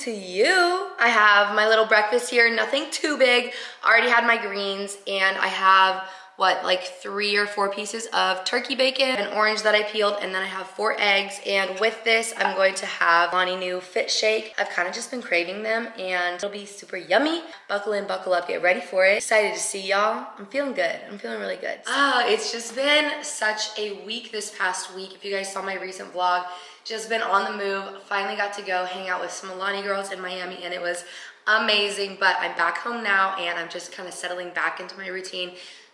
to you. I have my little breakfast here, nothing too big. Already had my greens and I have what, like three or four pieces of turkey bacon, an orange that I peeled, and then I have four eggs. And with this, I'm going to have Alani Nu Fit Shake. I've kind of just been craving them and it'll be super yummy. Buckle in, buckle up, get ready for it. Excited to see y'all. I'm feeling good. I'm feeling really good. Oh, it's just been such a week this past week. If you guys saw my recent vlog, just been on the move. Finally got to go hang out with some Alani girls in Miami and it was amazing. But I'm back home now and I'm just kind of settling back into my routine.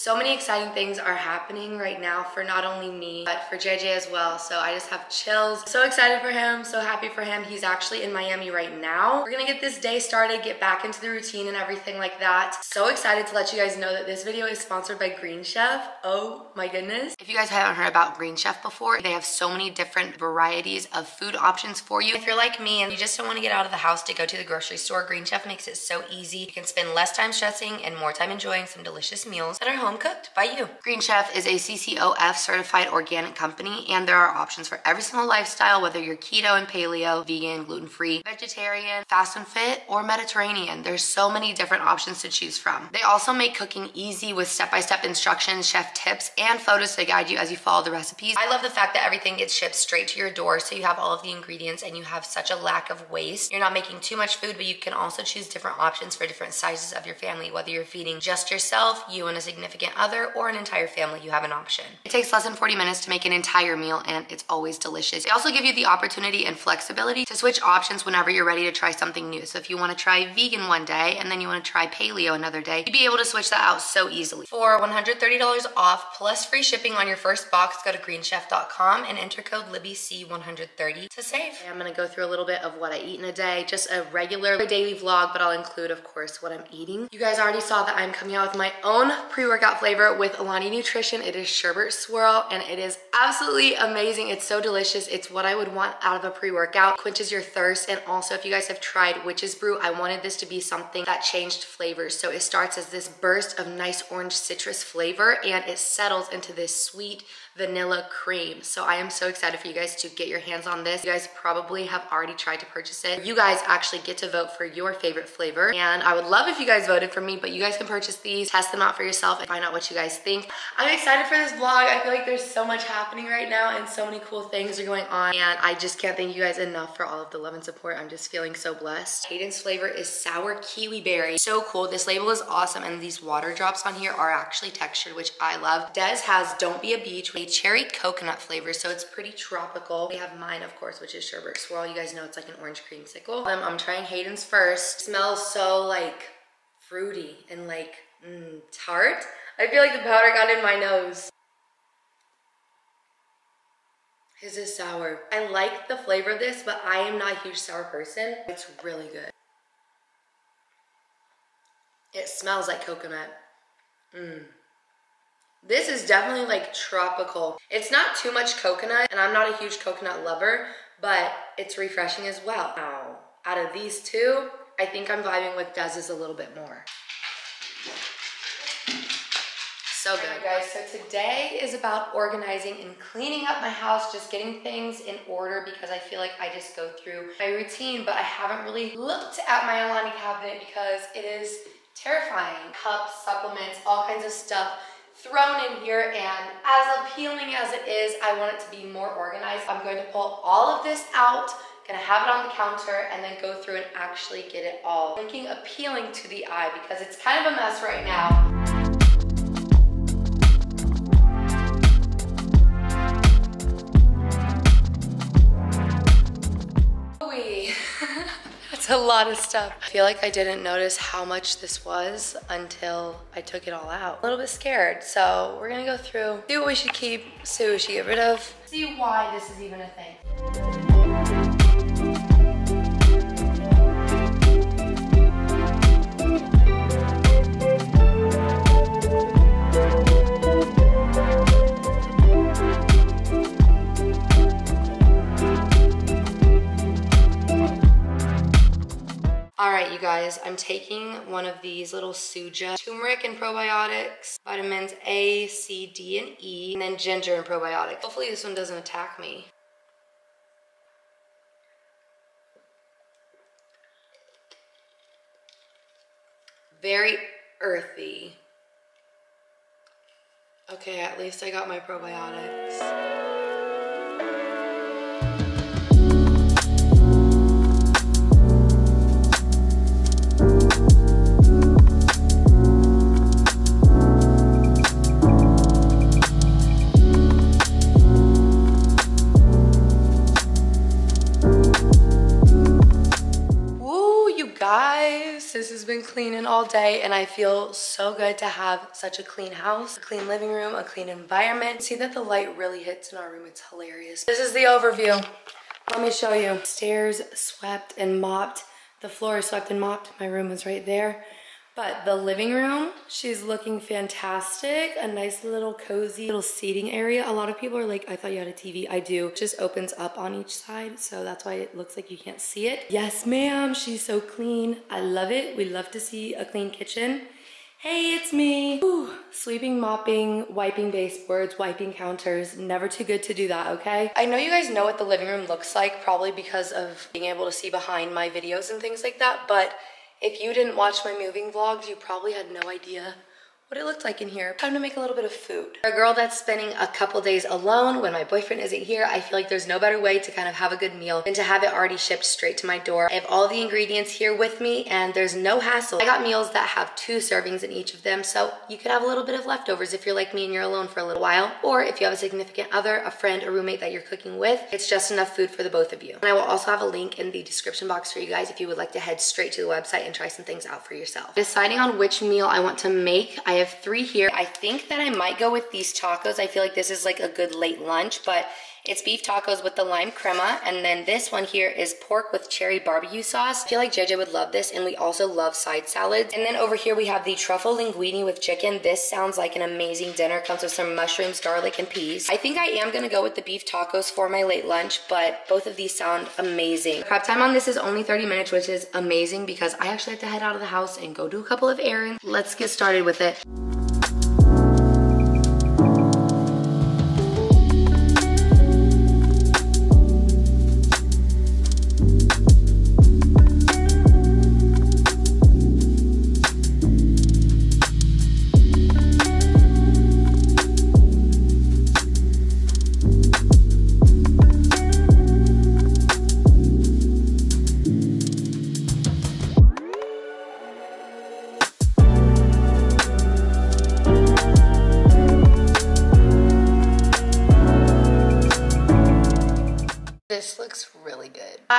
So many exciting things are happening right now for not only me, but for JJ as well. So I just have chills. So excited for him, so happy for him. He's actually in Miami right now. We're gonna get this day started, get back into the routine and everything like that. So excited to let you guys know that this video is sponsored by Green Chef. Oh my goodness. If you guys haven't heard about Green Chef before, they have so many different varieties of food options for you. If you're like me and you just don't wanna get out of the house to go to the grocery store, Green Chef makes it so easy. You can spend less time stressing and more time enjoying some delicious meals that are home home cooked by you. Green Chef is a CCOF certified organic company and there are options for every single lifestyle, whether you're keto and paleo, vegan, gluten-free, vegetarian, fast and fit, or Mediterranean. There's so many different options to choose from. They also make cooking easy with step-by-step -step instructions, chef tips, and photos to guide you as you follow the recipes. I love the fact that everything gets shipped straight to your door so you have all of the ingredients and you have such a lack of waste. You're not making too much food, but you can also choose different options for different sizes of your family, whether you're feeding just yourself, you and a significant significant other, or an entire family, you have an option. It takes less than 40 minutes to make an entire meal and it's always delicious. They also give you the opportunity and flexibility to switch options whenever you're ready to try something new. So if you wanna try vegan one day and then you wanna try paleo another day, you'd be able to switch that out so easily. For $130 off plus free shipping on your first box, go to greenchef.com and enter code LibbyC130 to save. I'm gonna go through a little bit of what I eat in a day, just a regular daily vlog, but I'll include, of course, what I'm eating. You guys already saw that I'm coming out with my own pre-workout workout flavor with Alani Nutrition. It is sherbet swirl and it is absolutely amazing. It's so delicious. It's what I would want out of a pre-workout. Quenches your thirst. And also if you guys have tried Witch's Brew, I wanted this to be something that changed flavors. So it starts as this burst of nice orange citrus flavor and it settles into this sweet vanilla cream. So I am so excited for you guys to get your hands on this. You guys probably have already tried to purchase it. You guys actually get to vote for your favorite flavor. And I would love if you guys voted for me, but you guys can purchase these, test them out for yourself and find out what you guys think. I'm excited for this vlog. I feel like there's so much happening right now and so many cool things are going on. And I just can't thank you guys enough for all of the love and support. I'm just feeling so blessed. Hayden's flavor is sour kiwi berry. So cool. This label is awesome. And these water drops on here are actually textured, which I love. Des has Don't Be a Beach, cherry coconut flavor. So it's pretty tropical. We have mine, of course, which is sherbet swirl. You guys know it's like an orange creamsicle. Um, I'm trying Hayden's first. It smells so like fruity and like mm, tart. I feel like the powder got in my nose. His is sour. I like the flavor of this, but I am not a huge sour person. It's really good. It smells like coconut. Mmm. This is definitely like tropical. It's not too much coconut, and I'm not a huge coconut lover, but it's refreshing as well. Now, out of these two, I think I'm vibing with Dez's a little bit more. So good. guys, so today is about organizing and cleaning up my house, just getting things in order because I feel like I just go through my routine, but I haven't really looked at my Alani cabinet because it is terrifying. Cups, supplements, all kinds of stuff thrown in here and as appealing as it is, I want it to be more organized. I'm going to pull all of this out, gonna have it on the counter and then go through and actually get it all looking appealing to the eye because it's kind of a mess right now. A lot of stuff. I feel like I didn't notice how much this was until I took it all out. A little bit scared, so we're gonna go through, see what we should keep, see what we should get rid of, see why this is even a thing. All right, you guys, I'm taking one of these little Suja turmeric and probiotics, vitamins A, C, D, and E, and then ginger and probiotics. Hopefully this one doesn't attack me. Very earthy. Okay, at least I got my probiotics. Cleaning all day and I feel so good to have such a clean house, a clean living room, a clean environment. See that the light really hits in our room. It's hilarious. This is the overview. Let me show you. Stairs swept and mopped. The floor is swept and mopped. My room is right there. But the living room, she's looking fantastic. A nice little cozy little seating area. A lot of people are like, I thought you had a TV. I do. It just opens up on each side. So that's why it looks like you can't see it. Yes, ma'am. She's so clean. I love it. We love to see a clean kitchen. Hey, it's me. Ooh, sweeping, mopping, wiping baseboards, wiping counters. Never too good to do that, okay? I know you guys know what the living room looks like, probably because of being able to see behind my videos and things like that, but if you didn't watch my moving vlogs, you probably had no idea what it looked like in here. Time to make a little bit of food. For a girl that's spending a couple days alone when my boyfriend isn't here, I feel like there's no better way to kind of have a good meal than to have it already shipped straight to my door. I have all the ingredients here with me and there's no hassle. I got meals that have two servings in each of them, so you could have a little bit of leftovers if you're like me and you're alone for a little while, or if you have a significant other, a friend, a roommate that you're cooking with, it's just enough food for the both of you. And I will also have a link in the description box for you guys if you would like to head straight to the website and try some things out for yourself. Deciding on which meal I want to make, I have three here. I think that I might go with these tacos. I feel like this is like a good late lunch, but it's beef tacos with the lime crema. And then this one here is pork with cherry barbecue sauce. I feel like JJ would love this. And we also love side salads. And then over here we have the truffle linguine with chicken. This sounds like an amazing dinner. Comes with some mushrooms, garlic, and peas. I think I am gonna go with the beef tacos for my late lunch, but both of these sound amazing. Prep time on this is only 30 minutes, which is amazing because I actually have to head out of the house and go do a couple of errands. Let's get started with it.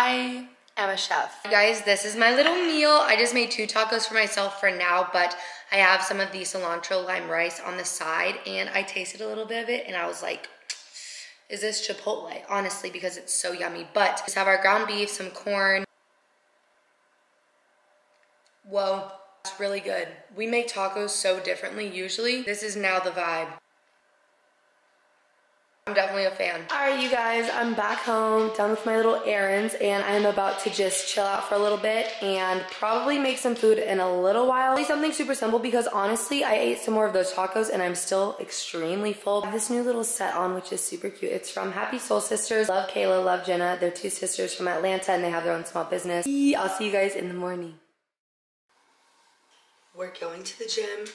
I am a chef. Guys, this is my little meal. I just made two tacos for myself for now, but I have some of the cilantro lime rice on the side and I tasted a little bit of it and I was like, is this Chipotle? Honestly, because it's so yummy. But just have our ground beef, some corn. Whoa, it's really good. We make tacos so differently usually. This is now the vibe. I'm definitely a fan. All right, you guys, I'm back home, done with my little errands, and I'm about to just chill out for a little bit and probably make some food in a little while. Something super simple because honestly, I ate some more of those tacos and I'm still extremely full. I have this new little set on, which is super cute. It's from Happy Soul Sisters. Love Kayla, love Jenna. They're two sisters from Atlanta and they have their own small business. I'll see you guys in the morning. We're going to the gym.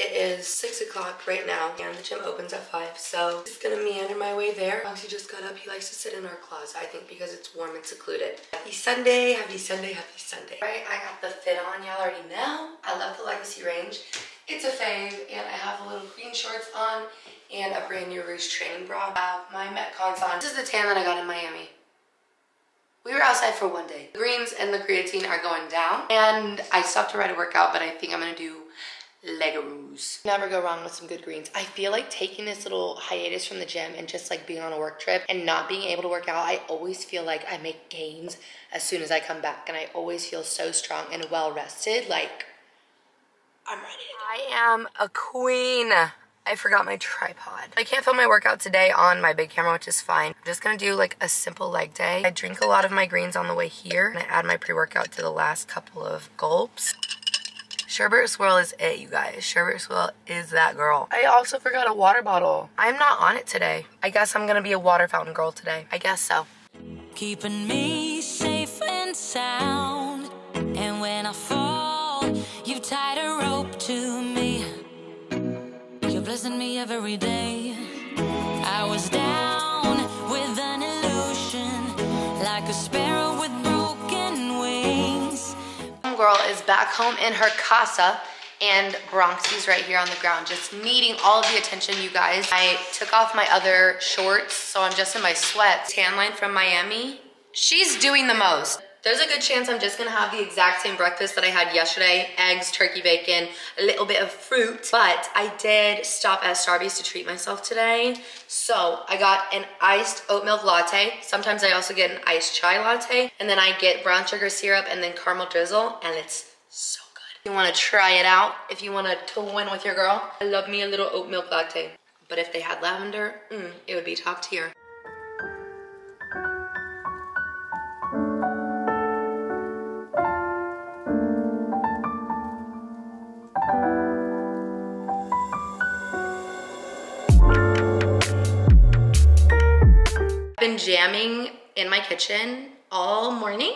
It is 6 o'clock right now and the gym opens at 5 so it's gonna meander my way there. He just got up. He likes to sit in our closet I think because it's warm and secluded. Happy Sunday, happy Sunday, happy Sunday. Right, I got the fit on. Y'all already know. I love the Legacy range. It's a fave and I have a little green shorts on and a brand new Roost training bra. I have my Metcons on. This is the tan that I got in Miami. We were outside for one day. The greens and the creatine are going down and I stopped to write a workout but I think I'm gonna do Legaroos. Never go wrong with some good greens. I feel like taking this little hiatus from the gym and just like being on a work trip and not being able to work out, I always feel like I make gains as soon as I come back and I always feel so strong and well rested. Like, I'm ready. I am a queen. I forgot my tripod. I can't film my workout today on my big camera, which is fine. I'm just gonna do like a simple leg day. I drink a lot of my greens on the way here and I add my pre-workout to the last couple of gulps. Sherbert Swirl is it, you guys. Sherbert Swirl is that girl. I also forgot a water bottle. I'm not on it today. I guess I'm gonna be a water fountain girl today. I guess so. Keeping me safe and sound. And when I fall, you tied a rope to me. You're blessing me every day. Girl is back home in her casa and Bronxy's right here on the ground, just needing all of the attention, you guys. I took off my other shorts, so I'm just in my sweats. Tan line from Miami. She's doing the most. There's a good chance I'm just gonna have the exact same breakfast that I had yesterday. Eggs, turkey bacon, a little bit of fruit. But I did stop at Starbucks to treat myself today. So I got an iced oat milk latte. Sometimes I also get an iced chai latte. And then I get brown sugar syrup and then caramel drizzle. And it's so good. You wanna try it out if you wanna to win with your girl. I love me a little oat milk latte. But if they had lavender, mm, it would be top tier. Been jamming in my kitchen all morning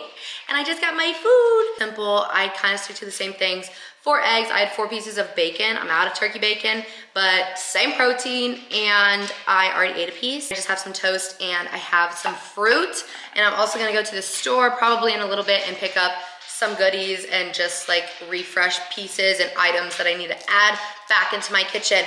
and I just got my food. Simple, I kind of stick to the same things. Four eggs, I had four pieces of bacon. I'm out of turkey bacon, but same protein and I already ate a piece. I just have some toast and I have some fruit and I'm also gonna go to the store probably in a little bit and pick up some goodies and just like refresh pieces and items that I need to add back into my kitchen.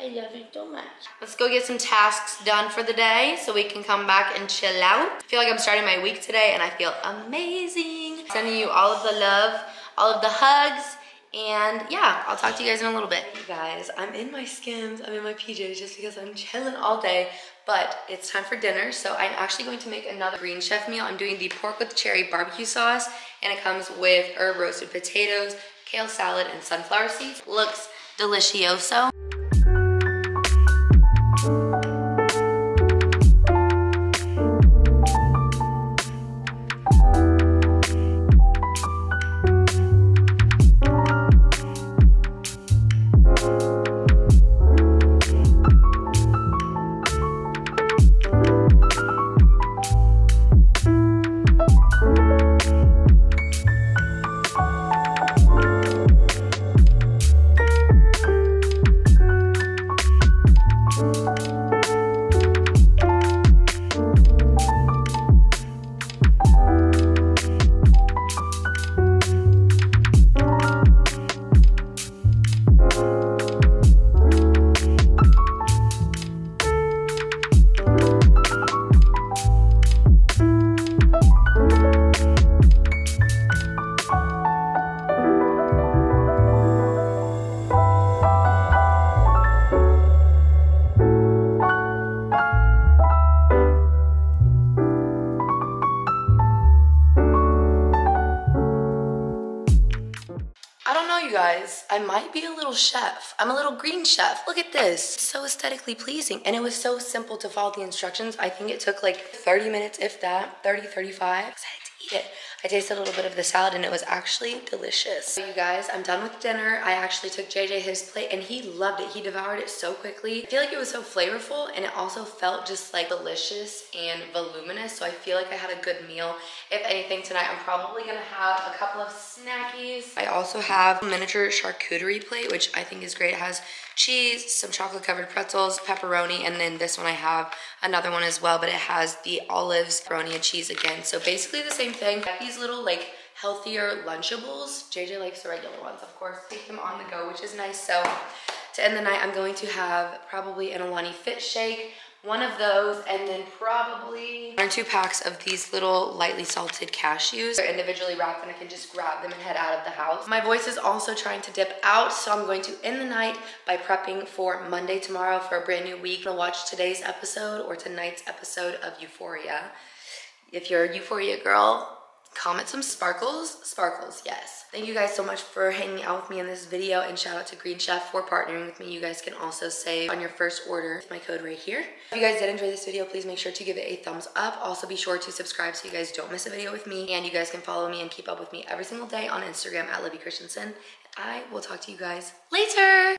I love you so much. Let's go get some tasks done for the day so we can come back and chill out. I feel like I'm starting my week today and I feel amazing. Sending you all of the love, all of the hugs, and yeah, I'll talk to you guys in a little bit. You guys, I'm in my skims, I'm in my PJs just because I'm chilling all day, but it's time for dinner. So I'm actually going to make another Green Chef meal. I'm doing the pork with cherry barbecue sauce, and it comes with herb roasted potatoes, kale salad, and sunflower seeds. Looks delicioso. Might be a little chef. I'm a little green chef. Look at this. So aesthetically pleasing. And it was so simple to follow the instructions. I think it took like 30 minutes, if that, 30, 35. Eat it. I tasted a little bit of the salad and it was actually delicious. So you guys, I'm done with dinner. I actually took JJ his plate and he loved it. He devoured it so quickly. I feel like it was so flavorful and it also felt just like delicious and voluminous. So I feel like I had a good meal. If anything tonight, I'm probably gonna have a couple of snackies. I also have a miniature charcuterie plate, which I think is great. It has cheese, some chocolate covered pretzels, pepperoni, and then this one I have another one as well, but it has the olives, pepperoni, and cheese again. So basically the same thing. These little like healthier Lunchables. JJ likes the regular ones, of course. Take them on the go, which is nice. So to end the night, I'm going to have probably an Alani Fit shake one of those and then probably one or two packs of these little lightly salted cashews. They're individually wrapped and I can just grab them and head out of the house. My voice is also trying to dip out so I'm going to end the night by prepping for Monday tomorrow for a brand new week. I'll watch today's episode or tonight's episode of Euphoria. If you're a Euphoria girl, comment some sparkles. Sparkles, yes. Thank you guys so much for hanging out with me in this video and shout out to Green Chef for partnering with me. You guys can also save on your first order with my code right here. If you guys did enjoy this video, please make sure to give it a thumbs up. Also be sure to subscribe so you guys don't miss a video with me and you guys can follow me and keep up with me every single day on Instagram at Libby Christensen. I will talk to you guys later.